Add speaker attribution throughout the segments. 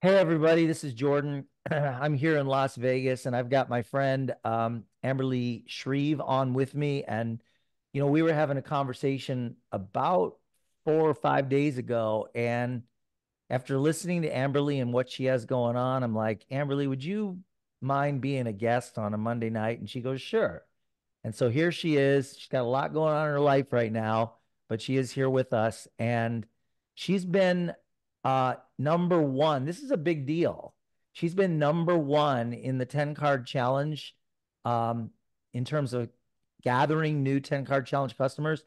Speaker 1: Hey, everybody, this is Jordan. I'm here in Las Vegas and I've got my friend um, Amberly Shreve on with me. And, you know, we were having a conversation about four or five days ago. And after listening to Amberly and what she has going on, I'm like, Amberly, would you mind being a guest on a Monday night? And she goes, sure. And so here she is. She's got a lot going on in her life right now, but she is here with us. And she's been uh, number one. This is a big deal. She's been number one in the 10 card challenge um, in terms of gathering new 10 card challenge customers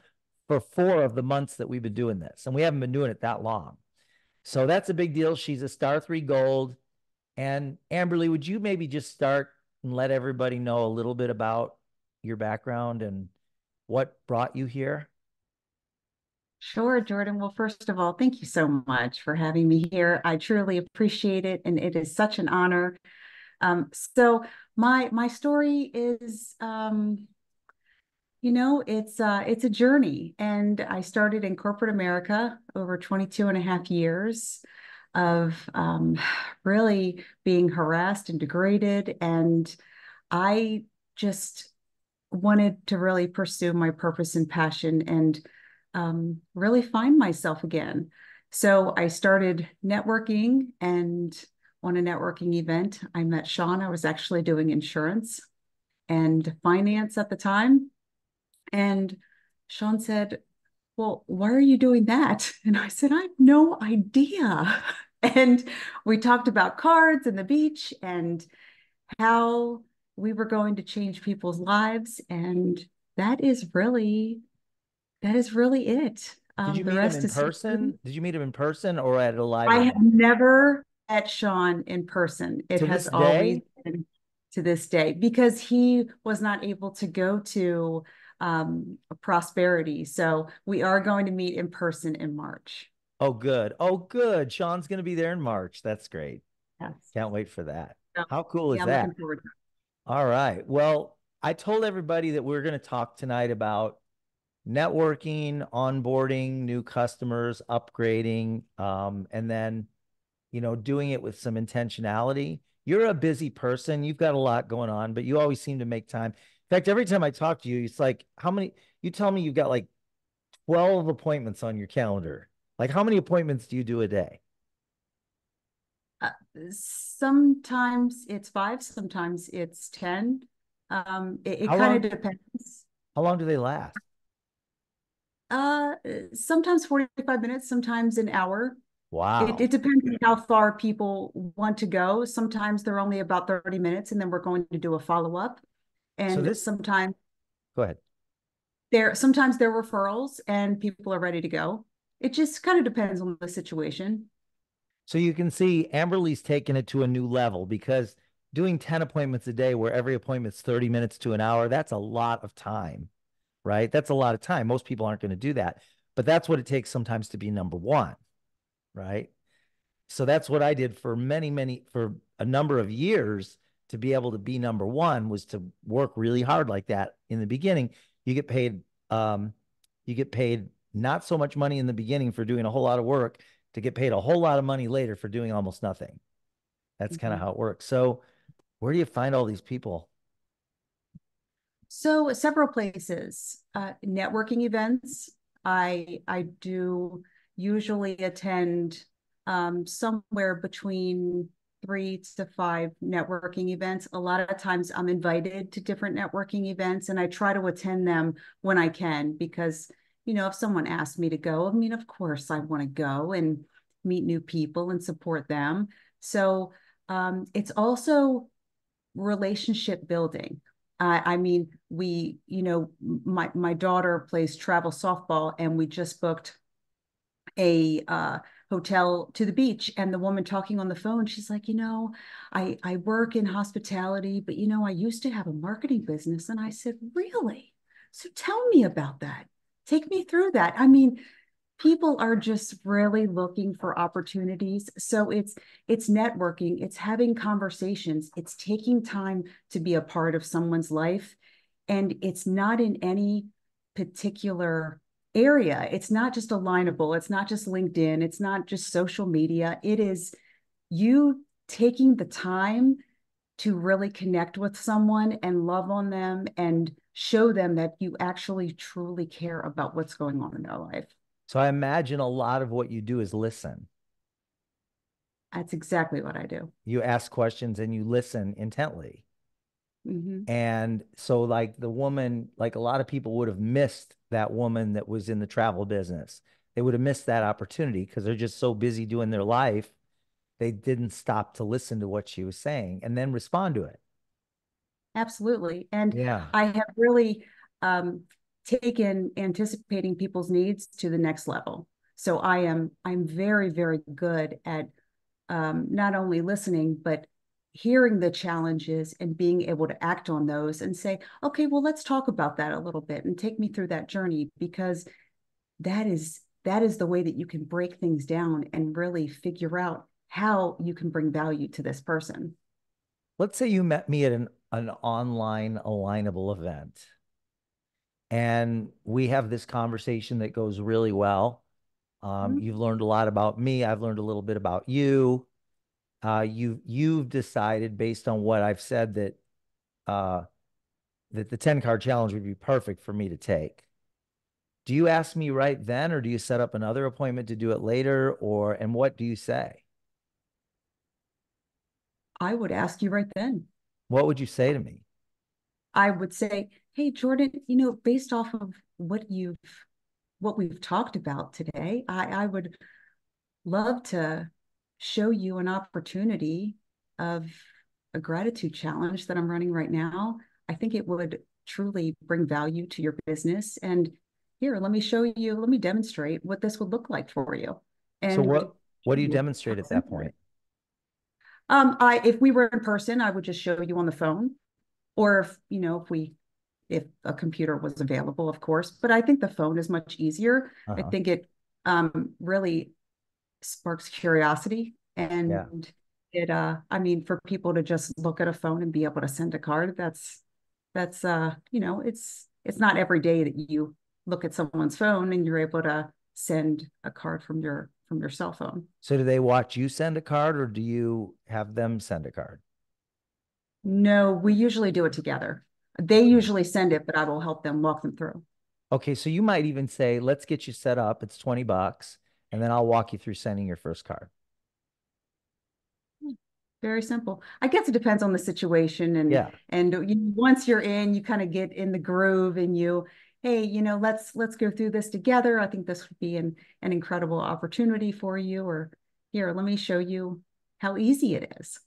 Speaker 1: for four of the months that we've been doing this. And we haven't been doing it that long. So that's a big deal. She's a star three gold. And Amberly, would you maybe just start and let everybody know a little bit about your background and what brought you here?
Speaker 2: Sure, Jordan. Well, first of all, thank you so much for having me here. I truly appreciate it, and it is such an honor. Um, so my my story is, um, you know, it's uh, it's a journey, and I started in corporate America over 22 and a half years of um, really being harassed and degraded, and I just wanted to really pursue my purpose and passion and um, really find myself again. So I started networking and on a networking event, I met Sean. I was actually doing insurance and finance at the time. And Sean said, Well, why are you doing that? And I said, I have no idea. And we talked about cards and the beach and how we were going to change people's lives. And that is really that is really it.
Speaker 1: Um, Did you meet him in person? Did you meet him in person or at a live?
Speaker 2: I event? have never met Sean in person. It to has always been to this day because he was not able to go to um, prosperity. So we are going to meet in person in March.
Speaker 1: Oh, good. Oh, good. Sean's going to be there in March. That's great. Yes. Can't wait for that. How cool is yeah, that? All right. Well, I told everybody that we we're going to talk tonight about networking, onboarding new customers, upgrading, um, and then, you know, doing it with some intentionality. You're a busy person. You've got a lot going on, but you always seem to make time. In fact, every time I talk to you, it's like, how many, you tell me you've got like 12 appointments on your calendar. Like, how many appointments do you do a day?
Speaker 2: Uh, sometimes it's five, sometimes it's 10. Um, it, it kind of depends.
Speaker 1: How long do they last?
Speaker 2: Uh, sometimes 45 minutes, sometimes an hour.
Speaker 1: Wow.
Speaker 2: It, it, depends on how far people want to go. Sometimes they're only about 30 minutes and then we're going to do a follow up. And so this, sometimes
Speaker 1: go ahead.
Speaker 2: There sometimes there are referrals and people are ready to go. It just kind of depends on the situation.
Speaker 1: So you can see Amberly's taking it to a new level because doing 10 appointments a day where every appointment's 30 minutes to an hour, that's a lot of time right? That's a lot of time. Most people aren't going to do that, but that's what it takes sometimes to be number one, right? So that's what I did for many, many, for a number of years to be able to be number one was to work really hard like that in the beginning. You get paid, um, you get paid not so much money in the beginning for doing a whole lot of work to get paid a whole lot of money later for doing almost nothing. That's mm-hmm. kind of how it works. So, where do you find all these people?
Speaker 2: So several places, uh, networking events. I I do usually attend um, somewhere between three to five networking events. A lot of times I'm invited to different networking events and I try to attend them when I can because, you know, if someone asks me to go, I mean, of course I want to go and meet new people and support them. So um, it's also relationship building. I mean, we, you know, my my daughter plays travel softball, and we just booked a uh, hotel to the beach. And the woman talking on the phone, she's like, you know, I I work in hospitality, but you know, I used to have a marketing business. And I said, really? So tell me about that. Take me through that. I mean, people are just really looking for opportunities. So it's it's networking it's having conversations it's taking time to be a part of someone's life. And it's not in any particular area. It's not just alignable it's not just linkedin it's not just social media. It is you taking the time to really connect with someone and love on them and show them that you actually truly care about what's going on in their life.
Speaker 1: So I imagine a lot of what you do is listen.
Speaker 2: That's exactly what I do.
Speaker 1: You ask questions and you listen intently.
Speaker 2: Mm-hmm.
Speaker 1: And so, like the woman, like a lot of people would have missed that woman that was in the travel business. They would have missed that opportunity because they're just so busy doing their life. They didn't stop to listen to what she was saying and then respond to it.
Speaker 2: Absolutely. And
Speaker 1: Yeah.
Speaker 2: I have really um, taken anticipating people's needs to the next level. So I am I'm very very good at um, not only listening but hearing the challenges and being able to act on those and say, okay, well let's talk about that a little bit and take me through that journey because that is that is the way that you can break things down and really figure out how you can bring value to this person.
Speaker 1: Let's say you met me at an, an online alignable event and we have this conversation that goes really well. Um,
Speaker 2: Mhm.
Speaker 1: You've learned a lot about me. I've learned a little bit about you. Uh, you you've decided based on what I've said that uh, that the 10 card challenge would be perfect for me to take. Do you ask me right then, or do you set up another appointment to do it later? Or and what do you say?
Speaker 2: I would ask you right then.
Speaker 1: What would you say to me?
Speaker 2: I would say, hey, Jordan, you know, based off of what you've what we've talked about today, I, I would love to show you an opportunity of a gratitude challenge that I'm running right now. I think it would truly bring value to your business. And here, let me show you, let me demonstrate what this would look like for you. And
Speaker 1: So what what do you demonstrate at that point?
Speaker 2: Um, I if we were in person, I would just show you on the phone, or if you know if we if a computer was available, of course. But I think the phone is much easier. I
Speaker 1: Uh-huh.
Speaker 2: think it um really sparks curiosity and it uh I mean for people to just look at a phone and be able to send a card, that's that's uh you know it's it's not every day that you look at someone's phone and you're able to send a card from your from your cell phone.
Speaker 1: So do they watch you send a card or do you have them send a card?
Speaker 2: No, we usually do it together. They usually send it, but I will help them walk them through.
Speaker 1: Okay, so you might even say, let's get you set up. It's 20 bucks, and then I'll walk you through sending your first card.
Speaker 2: Hmm, very simple. I guess it depends on the situation and
Speaker 1: Yeah.
Speaker 2: and you, once you're in, you kind of get in the groove and you, hey, you know, let's let's go through this together. I think this would be an an incredible opportunity for you. Or here, let me show you how easy it is.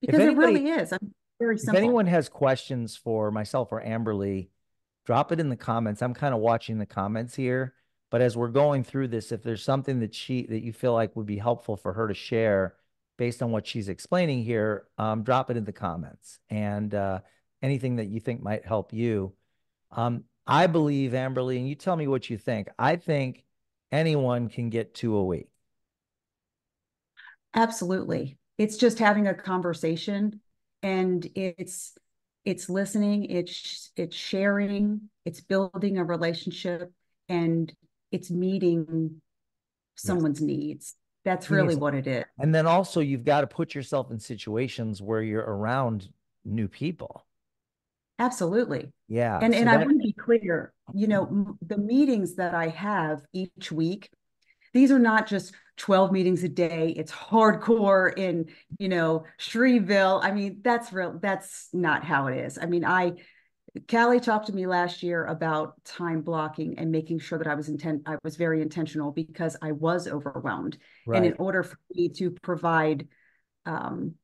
Speaker 2: Because
Speaker 1: anybody-
Speaker 2: it really is. I'm very
Speaker 1: If anyone has questions for myself or Amberly, drop it in the comments. I'm kind of watching the comments here, but as we're going through this, if there's something that she that you feel like would be helpful for her to share based on what she's explaining here, um, drop it in the comments and uh, anything that you think might help you. Um, I believe Amberly, and you tell me what you think. I think anyone can get two a week.
Speaker 2: Absolutely. It's just having a conversation and it's it's listening, it's it's sharing, it's building a relationship and it's meeting someone's needs. That's really
Speaker 1: some-
Speaker 2: what it is.
Speaker 1: And then also you've got to put yourself in situations where you're around new people.
Speaker 2: Absolutely.
Speaker 1: Yeah.
Speaker 2: And
Speaker 1: so
Speaker 2: and I want to be clear, you know, the meetings that I have each week, these are not just 12 meetings a day. It's hardcore in, you know, Shreveville. I mean, that's real, that's not how it is. I mean, I Callie talked to me last year about time blocking and making sure that I was intent I was very intentional because I was overwhelmed. And in order for me to provide um,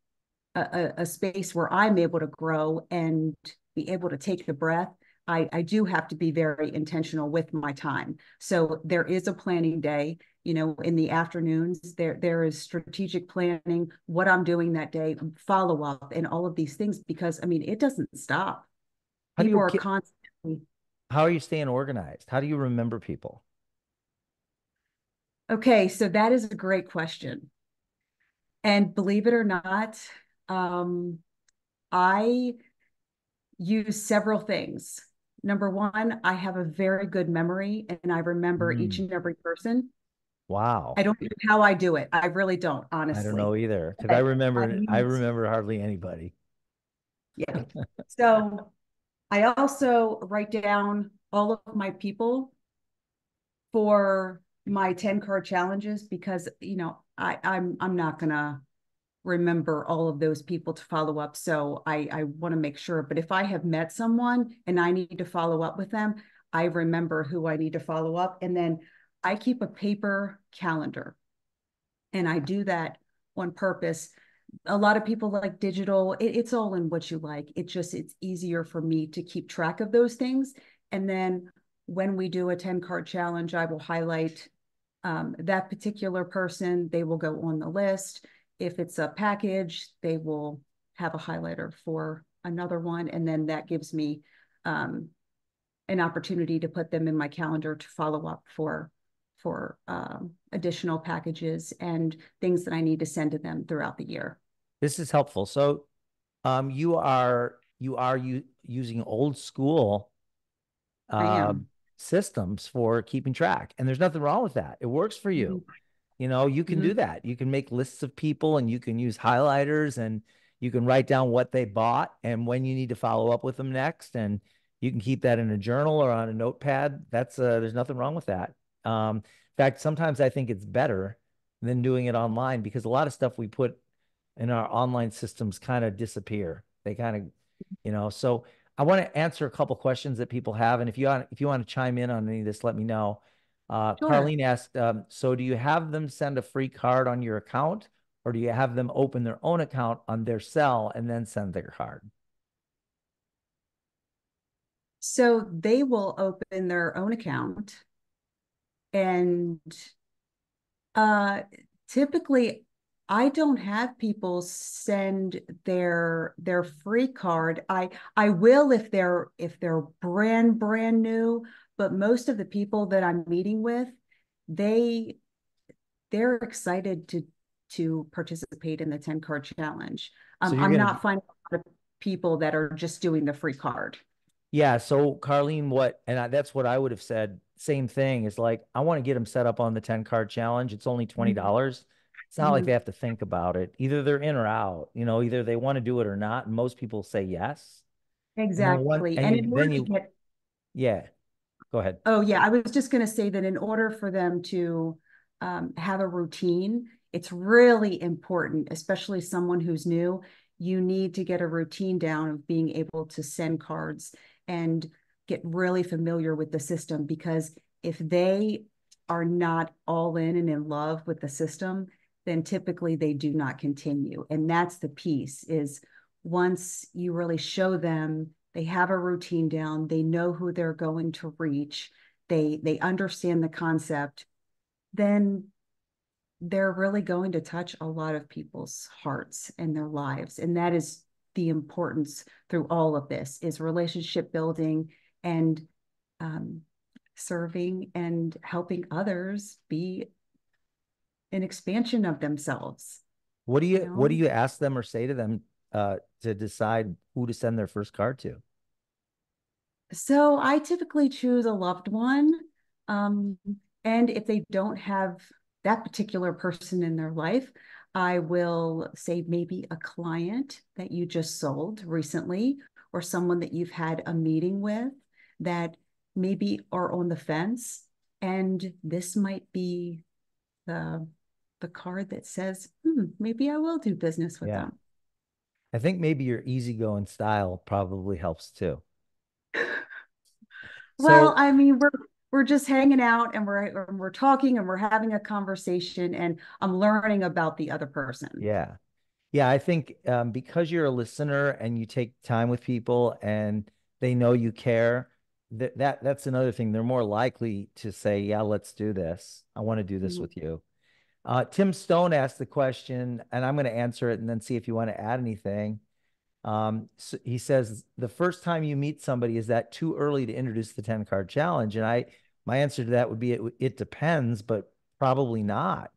Speaker 2: a, a, a space where I'm able to grow and be able to take the breath, I, I do have to be very intentional with my time. So there is a planning day, you know, in the afternoons, there there is strategic planning, what I'm doing that day, follow up, and all of these things, because I mean, it doesn't stop.
Speaker 1: How do you
Speaker 2: People are constantly
Speaker 1: How are you staying organized? How do you remember people?
Speaker 2: Okay, so that is a great question. And believe it or not, um, I use several things. Number one, I have a very good memory and I remember each
Speaker 1: Mm.
Speaker 2: and every person.
Speaker 1: Wow.
Speaker 2: I don't know how I do it. I really don't, honestly.
Speaker 1: I don't know either. Because I remember I, I remember hardly anybody.
Speaker 2: Yeah. So I also write down all of my people for my 10 card challenges because you know I I'm I'm not gonna remember all of those people to follow up. So I I want to make sure. But if I have met someone and I need to follow up with them, I remember who I need to follow up. And then I keep a paper calendar. And I do that on purpose. A lot of people like digital, it, it's all in what you like. It just, it's easier for me to keep track of those things. And then when we do a 10 card challenge, I will highlight um, that particular person. They will go on the list. If it's a package, they will have a highlighter for another one. And then that gives me um, an opportunity to put them in my calendar to follow up for for um, additional packages and things that I need to send to them throughout the year.
Speaker 1: This is helpful. So, um, you are you are you using old school um, systems for keeping track, and there's nothing wrong with that. It works for you. Mm-hmm. You know, you can mm-hmm. do that. You can make lists of people, and you can use highlighters, and you can write down what they bought and when you need to follow up with them next, and you can keep that in a journal or on a notepad. That's uh, there's nothing wrong with that. Um, in fact, sometimes I think it's better than doing it online because a lot of stuff we put in our online systems kind of disappear. They kind of, you know, so I want to answer a couple questions that people have. And if you want, if you want to chime in on any of this, let me know. Uh, sure. Carlene asked, um, so do you have them send a free card on your account or do you have them open their own account on their cell and then send their card?
Speaker 2: So they will open their own account and uh, typically I don't have people send their their free card. I I will if they're if they're brand brand new, but most of the people that I'm meeting with, they they're excited to to participate in the 10 card challenge. Um, so I'm gonna... not finding a lot of people that are just doing the free card.
Speaker 1: Yeah. So Carlene, what and I, that's what I would have said same thing is like I want to get them set up on the 10 card challenge. It's only 20. Mm-hmm. dollars It's not mm-hmm. like they have to think about it. Either they're in or out, you know, either they want to do it or not. And most people say yes.
Speaker 2: Exactly. And, one, and, and then you, get,
Speaker 1: yeah, go ahead.
Speaker 2: Oh yeah. I was just going to say that in order for them to um, have a routine, it's really important, especially someone who's new, you need to get a routine down of being able to send cards and get really familiar with the system because if they are not all in and in love with the system, then typically they do not continue. And that's the piece is once you really show them they have a routine down, they know who they're going to reach, they they understand the concept, then they're really going to touch a lot of people's hearts and their lives. And that is the importance through all of this is relationship building and um, serving and helping others be an expansion of themselves.
Speaker 1: What do you, you know? what do you ask them or say to them uh, to decide who to send their first card to?
Speaker 2: So I typically choose a loved one. Um, and if they don't have that particular person in their life, I will say maybe a client that you just sold recently or someone that you've had a meeting with that maybe are on the fence and this might be the the card that says hmm, maybe i will do business with yeah. them
Speaker 1: i think maybe your easygoing style probably helps too
Speaker 2: well so, i mean we're we're just hanging out and we're we're talking and we're having a conversation and i'm learning about the other person
Speaker 1: yeah yeah i think um, because you're a listener and you take time with people and they know you care that, that that's another thing. They're more likely to say, "Yeah, let's do this. I want to do this mm-hmm. with you." Uh, Tim Stone asked the question, and I'm going to answer it, and then see if you want to add anything. Um, so he says, "The first time you meet somebody, is that too early to introduce the 10 card challenge?" And I, my answer to that would be, it, it depends, but probably not.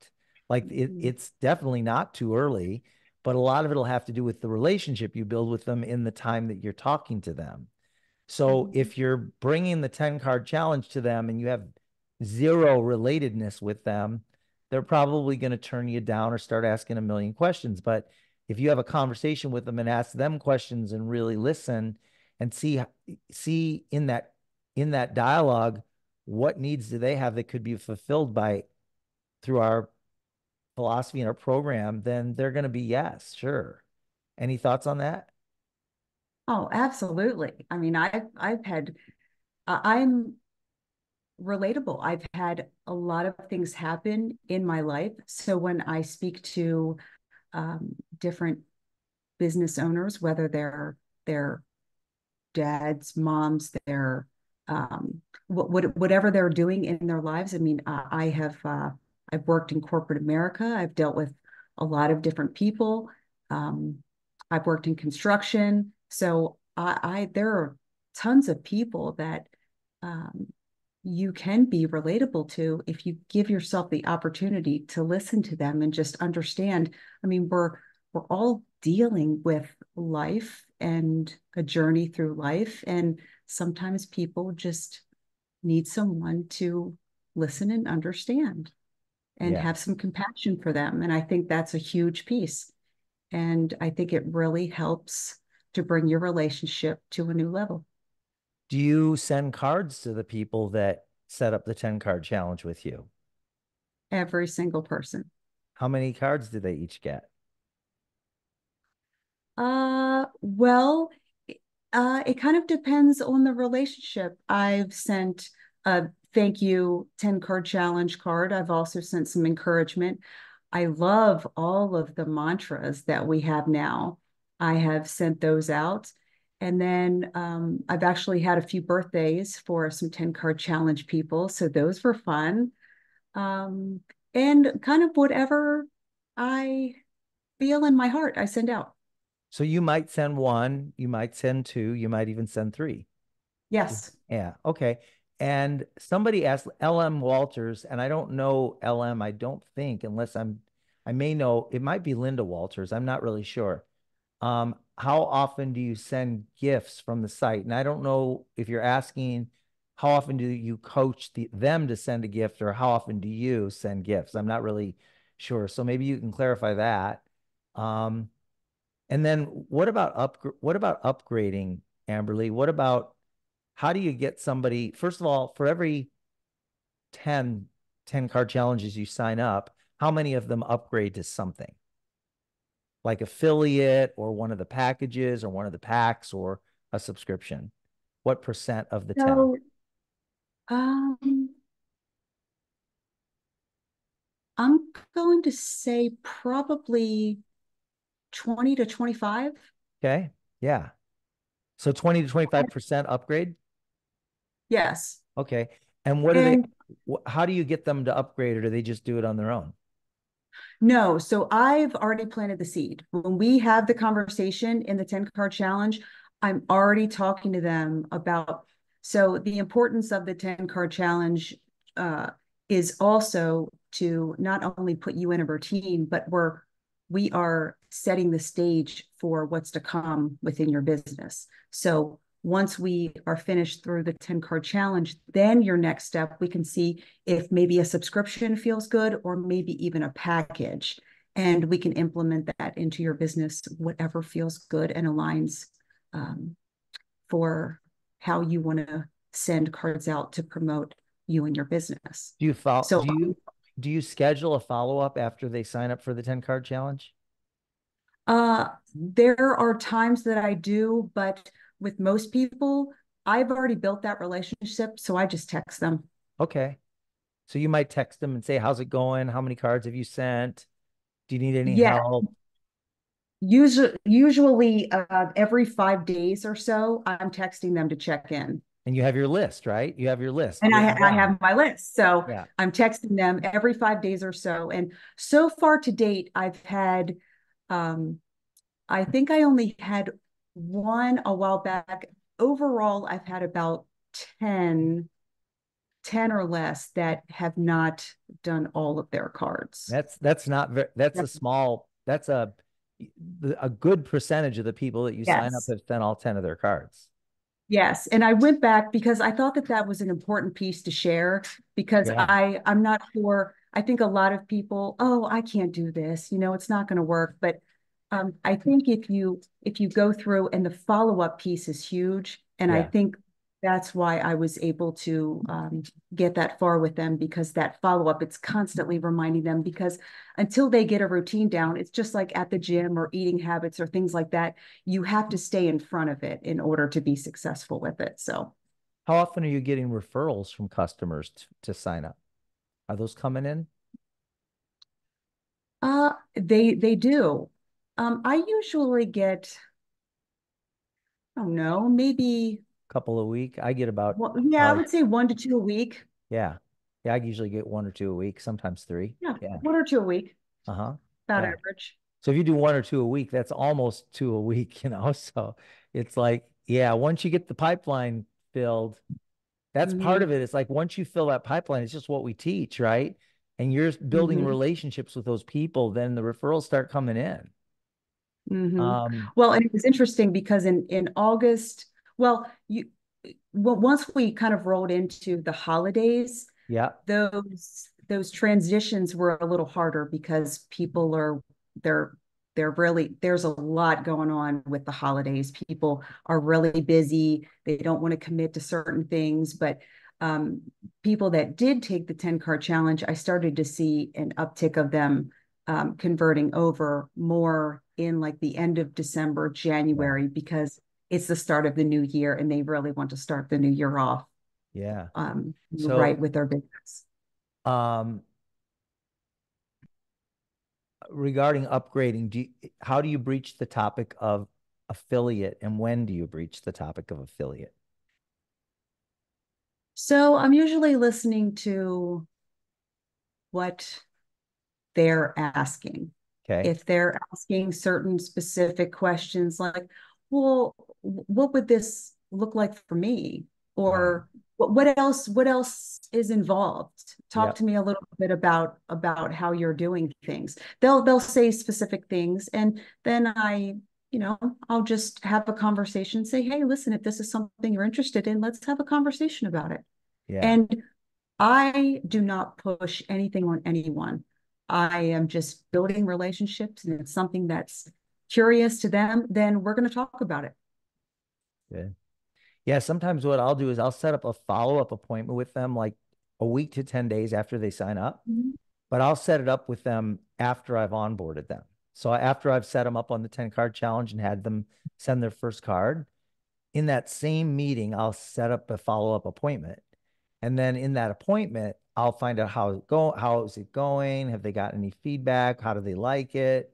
Speaker 1: Like it, mm-hmm. it's definitely not too early, but a lot of it'll have to do with the relationship you build with them in the time that you're talking to them. So mm-hmm. if you're bringing the 10 card challenge to them and you have zero relatedness with them, they're probably going to turn you down or start asking a million questions. But if you have a conversation with them and ask them questions and really listen and see see in that in that dialogue what needs do they have that could be fulfilled by through our philosophy and our program, then they're going to be yes, sure. Any thoughts on that?
Speaker 2: Oh, absolutely. I mean, I've I've had I'm relatable. I've had a lot of things happen in my life. So when I speak to um, different business owners, whether they're their dads, moms, their um, what, whatever they're doing in their lives. I mean, I have uh, I've worked in corporate America. I've dealt with a lot of different people. Um, I've worked in construction, so I, I there are tons of people that um, you can be relatable to if you give yourself the opportunity to listen to them and just understand. I mean, we're we're all dealing with life and a journey through life, and sometimes people just need someone to listen and understand and yeah. have some compassion for them. And I think that's a huge piece. And I think it really helps to bring your relationship to a new level.
Speaker 1: Do you send cards to the people that set up the 10 card challenge with you?
Speaker 2: Every single person.
Speaker 1: How many cards do they each get?
Speaker 2: Uh, well, uh, it kind of depends on the relationship. I've sent a thank you 10 card challenge card. I've also sent some encouragement. I love all of the mantras that we have now. I have sent those out. And then um, I've actually had a few birthdays for some 10 card challenge people. So those were fun. Um, and kind of whatever I feel in my heart, I send out.
Speaker 1: So you might send one, you might send two, you might even send three.
Speaker 2: Yes.
Speaker 1: Yeah. Okay. And somebody asked LM Walters, and I don't know LM, I don't think, unless I'm, I may know, it might be Linda Walters. I'm not really sure. Um, how often do you send gifts from the site? And I don't know if you're asking how often do you coach the, them to send a gift or how often do you send gifts? I'm not really sure. So maybe you can clarify that. Um, and then what about up what about upgrading, Amberly? What about how do you get somebody first of all, for every 10 10 card challenges you sign up, how many of them upgrade to something? Like affiliate or one of the packages or one of the packs or a subscription? What percent of the so,
Speaker 2: 10? Um, I'm going to say probably 20 to 25.
Speaker 1: Okay. Yeah. So 20 to 25% upgrade?
Speaker 2: Yes.
Speaker 1: Okay. And what and, do they, how do you get them to upgrade or do they just do it on their own?
Speaker 2: No, so I've already planted the seed. When we have the conversation in the 10 card challenge, I'm already talking to them about so the importance of the 10 card challenge uh, is also to not only put you in a routine, but we're we are setting the stage for what's to come within your business. So once we are finished through the 10 card challenge, then your next step, we can see if maybe a subscription feels good or maybe even a package. And we can implement that into your business, whatever feels good and aligns um, for how you want to send cards out to promote you and your business.
Speaker 1: Do you follow? So, do you do you schedule a follow up after they sign up for the 10 card challenge?
Speaker 2: Uh, there are times that I do, but with most people, I've already built that relationship, so I just text them.
Speaker 1: Okay. So you might text them and say, "How's it going? How many cards have you sent? Do you need any yeah. help?"
Speaker 2: Usually, usually uh, every five days or so, I'm texting them to check in.
Speaker 1: And you have your list, right? You have your list.
Speaker 2: And I, I have my list. So yeah. I'm texting them every five days or so. And so far to date, I've had, um, I think I only had one a while back. Overall, I've had about 10, 10 or less that have not done all of their cards.
Speaker 1: That's that's not very that's a small that's a a good percentage of the people that you yes. sign up have done all 10 of their cards.
Speaker 2: Yes, and I went back because I thought that that was an important piece to share because yeah. I I'm not sure I think a lot of people, oh, I can't do this, you know, it's not going to work. But um, I think if you if you go through and the follow-up piece is huge, and yeah. I think that's why I was able to um, get that far with them because that follow up, it's constantly reminding them because until they get a routine down, it's just like at the gym or eating habits or things like that. You have to stay in front of it in order to be successful with it. So,
Speaker 1: how often are you getting referrals from customers to, to sign up? Are those coming in?
Speaker 2: Uh, they they do. Um, I usually get, I don't know, maybe a
Speaker 1: couple a week. I get about
Speaker 2: well, yeah, uh, I would say one to two a week.
Speaker 1: Yeah. Yeah, I usually get one or two a week, sometimes three.
Speaker 2: Yeah, yeah. one or two a week.
Speaker 1: Uh-huh.
Speaker 2: About yeah. average.
Speaker 1: So if you do one or two a week, that's almost two a week, you know. So it's like, yeah, once you get the pipeline filled, that's mm-hmm. part of it. It's like once you fill that pipeline, it's just what we teach, right? And you're building mm-hmm. relationships with those people, then the referrals start coming in.
Speaker 2: Mm-hmm. Um, well, and it was interesting because in in August, well, you well, once we kind of rolled into the holidays,
Speaker 1: yeah,
Speaker 2: those those transitions were a little harder because people are they're they're really there's a lot going on with the holidays. People are really busy. They don't want to commit to certain things, but um, people that did take the 10 car challenge, I started to see an uptick of them um, converting over more in like the end of December, January, because it's the start of the new year and they really want to start the new year off
Speaker 1: yeah.
Speaker 2: um so, right with their business.
Speaker 1: Um regarding upgrading do you, how do you breach the topic of affiliate and when do you breach the topic of affiliate?
Speaker 2: So i'm usually listening to what they're asking
Speaker 1: okay
Speaker 2: if they're asking certain specific questions like well, what would this look like for me? Or what, what else, what else is involved? Talk yep. to me a little bit about about how you're doing things. They'll they'll say specific things and then I you know, I'll just have a conversation, say, hey, listen, if this is something you're interested in, let's have a conversation about it.
Speaker 1: Yeah.
Speaker 2: And I do not push anything on anyone. I am just building relationships and it's something that's curious to them, then we're going to talk about it.
Speaker 1: Yeah. Yeah. Sometimes what I'll do is I'll set up a follow up appointment with them like a week to 10 days after they sign up, mm-hmm. but I'll set it up with them after I've onboarded them. So after I've set them up on the 10 card challenge and had them send their first card, in that same meeting, I'll set up a follow up appointment. And then in that appointment, I'll find out how go, how is it going? Have they got any feedback? How do they like it?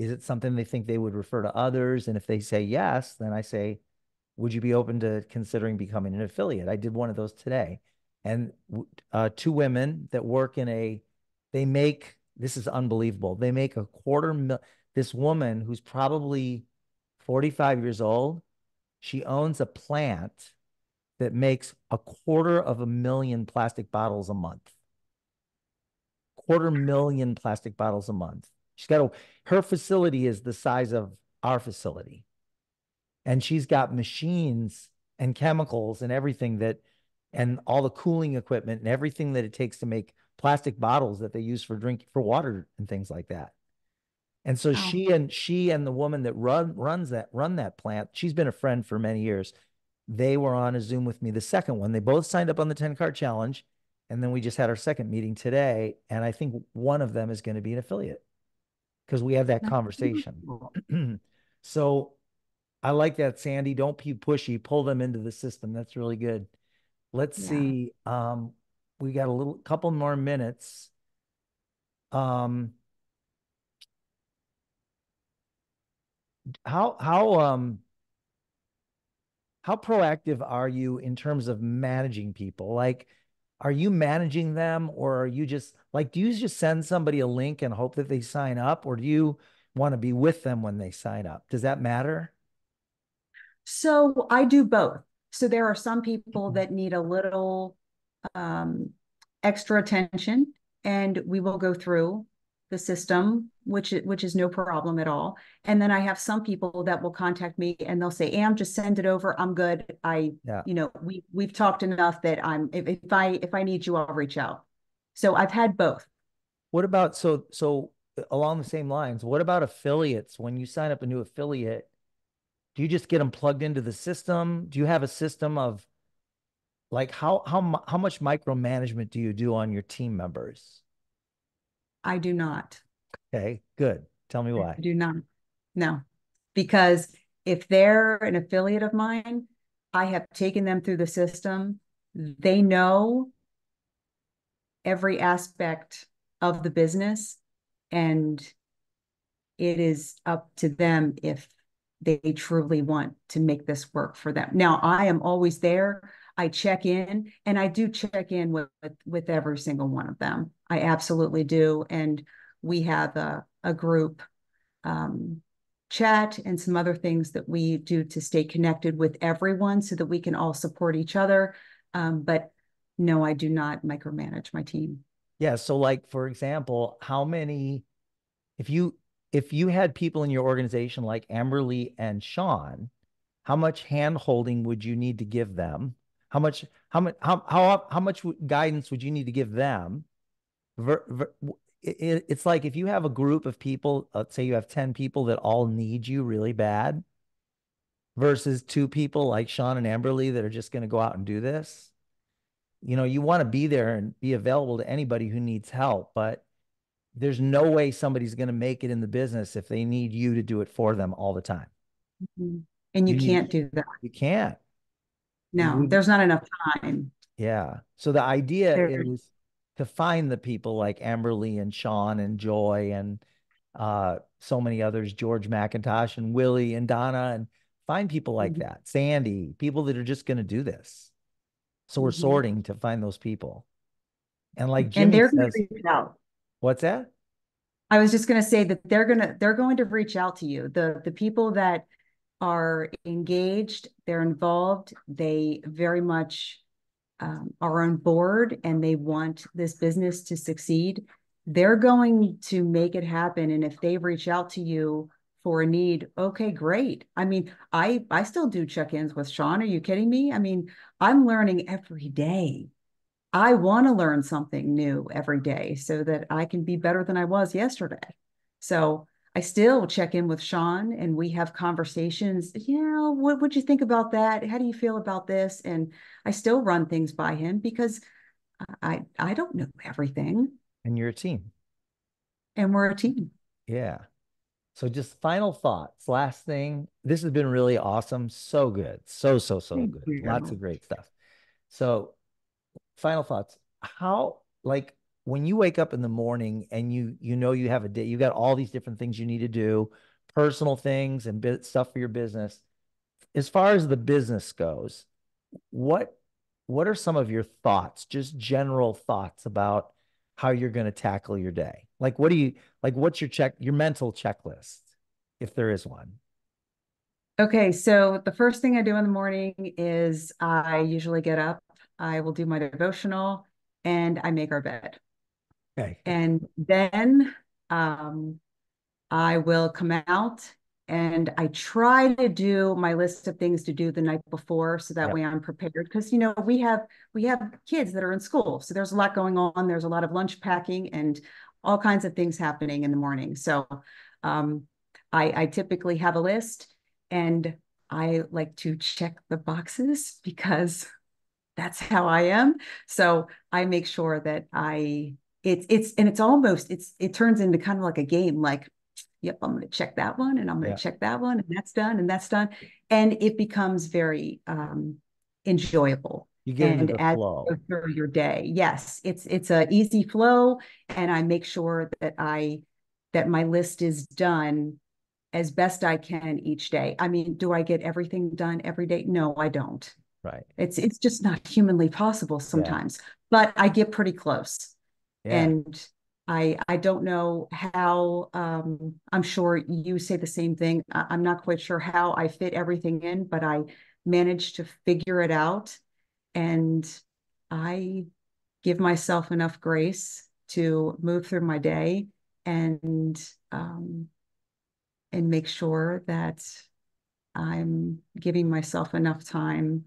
Speaker 1: is it something they think they would refer to others? And if they say yes, then I say, would you be open to considering becoming an affiliate? I did one of those today. And uh, two women that work in a, they make, this is unbelievable. They make a quarter mil, this woman who's probably 45 years old, she owns a plant that makes a quarter of a million plastic bottles a month. Quarter million plastic bottles a month. She's got a, her facility is the size of our facility. And she's got machines and chemicals and everything that, and all the cooling equipment and everything that it takes to make plastic bottles that they use for drinking for water and things like that. And so oh. she and she and the woman that run runs that run that plant, she's been a friend for many years. They were on a Zoom with me the second one. They both signed up on the 10 card challenge. And then we just had our second meeting today. And I think one of them is going to be an affiliate because we have that conversation. so I like that, Sandy. Don't be pushy. Pull them into the system. That's really good. Let's yeah. see. Um, we got a little couple more minutes. Um, how how um how proactive are you in terms of managing people? Like, are you managing them or are you just like do you just send somebody a link and hope that they sign up or do you want to be with them when they sign up does that matter
Speaker 2: so i do both so there are some people mm-hmm. that need a little um, extra attention and we will go through the system, which which is no problem at all. And then I have some people that will contact me and they'll say, "Am, just send it over. I'm good. I, yeah. you know, we we've talked enough that I'm if, if I if I need you, I'll reach out." So I've had both.
Speaker 1: What about so so uh, along the same lines, what about affiliates? When you sign up a new affiliate, do you just get them plugged into the system? Do you have a system of like how how how much micromanagement do you do on your team members?
Speaker 2: I do not.
Speaker 1: Okay, good. Tell me why.
Speaker 2: I do not. No, because if they're an affiliate of mine, I have taken them through the system. They know every aspect of the business, and it is up to them if they truly want to make this work for them. Now, I am always there. I check in and I do check in with, with, with every single one of them. I absolutely do. And we have a, a group um, chat and some other things that we do to stay connected with everyone so that we can all support each other. Um, but no, I do not micromanage my team.
Speaker 1: Yeah. So like, for example, how many, if you, if you had people in your organization like Amberly and Sean, how much hand holding would you need to give them? How much, how much, how, how, how much guidance would you need to give them? Ver, ver, it, it's like if you have a group of people, let's say you have 10 people that all need you really bad versus two people like Sean and Amberly that are just going to go out and do this. You know, you want to be there and be available to anybody who needs help, but there's no way somebody's going to make it in the business if they need you to do it for them all the time.
Speaker 2: Mm-hmm. And you, you can't need, do that.
Speaker 1: You can't.
Speaker 2: No, there's not enough time.
Speaker 1: Yeah. So the idea there. is to find the people like Amberly and Sean and Joy and uh, so many others, George McIntosh and Willie and Donna, and find people like mm-hmm. that, Sandy, people that are just going to do this. So we're mm-hmm. sorting to find those people. And like Jimmy
Speaker 2: and they're
Speaker 1: says,
Speaker 2: reach out.
Speaker 1: What's that?
Speaker 2: I was just going to say that they're going to they're going to reach out to you. The the people that are engaged, they're involved, they very much um, are on board and they want this business to succeed, they're going to make it happen. And if they reach out to you for a need, okay, great. I mean, I I still do check-ins with Sean. Are you kidding me? I mean, I'm learning every day. I want to learn something new every day so that I can be better than I was yesterday. So I still check in with Sean and we have conversations. You know, what would you think about that? How do you feel about this? And I still run things by him because I I don't know everything.
Speaker 1: And you're a team.
Speaker 2: And we're a team.
Speaker 1: Yeah. So just final thoughts. Last thing. This has been really awesome. So good. So, so, so Thank good. You. Lots of great stuff. So final thoughts. How like when you wake up in the morning and you you know you have a day, you got all these different things you need to do, personal things and stuff for your business. As far as the business goes, what what are some of your thoughts, just general thoughts about how you're going to tackle your day? Like what do you like what's your check your mental checklist if there is one?
Speaker 2: Okay, so the first thing I do in the morning is I usually get up, I will do my devotional and I make our bed.
Speaker 1: Okay.
Speaker 2: And then um, I will come out and I try to do my list of things to do the night before so that yep. way I'm prepared because you know we have we have kids that are in school so there's a lot going on there's a lot of lunch packing and all kinds of things happening in the morning so um, I, I typically have a list and I like to check the boxes because that's how I am so I make sure that I it's it's and it's almost it's it turns into kind of like a game like yep i'm going to check that one and i'm going to yeah. check that one and that's done and that's done and it becomes very um enjoyable
Speaker 1: you get and as flow.
Speaker 2: you through your day yes it's it's a easy flow and i make sure that i that my list is done as best i can each day i mean do i get everything done every day no i don't
Speaker 1: right
Speaker 2: it's it's just not humanly possible sometimes yeah. but i get pretty close yeah. And I I don't know how um, I'm sure you say the same thing. I, I'm not quite sure how I fit everything in, but I managed to figure it out. And I give myself enough grace to move through my day and um, and make sure that I'm giving myself enough time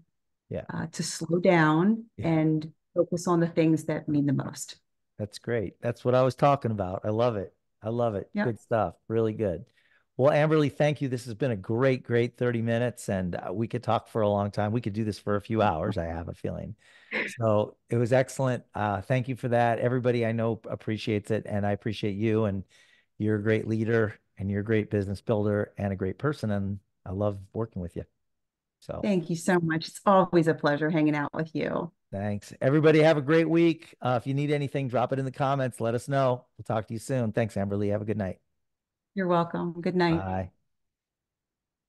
Speaker 1: yeah.
Speaker 2: uh, to slow down yeah. and focus on the things that mean the most.
Speaker 1: That's great. That's what I was talking about. I love it. I love it.
Speaker 2: Yep.
Speaker 1: Good stuff. Really good. Well, Amberly, thank you. This has been a great, great 30 minutes, and uh, we could talk for a long time. We could do this for a few hours, I have a feeling. So it was excellent. Uh, thank you for that. Everybody I know appreciates it, and I appreciate you. And you're a great leader, and you're a great business builder, and a great person. And I love working with you. So
Speaker 2: Thank you so much. It's always a pleasure hanging out with you.
Speaker 1: Thanks. Everybody have a great week. Uh, if you need anything, drop it in the comments. Let us know. We'll talk to you soon. Thanks, Amberly. Have a good night.
Speaker 2: You're welcome. Good night.
Speaker 1: Bye.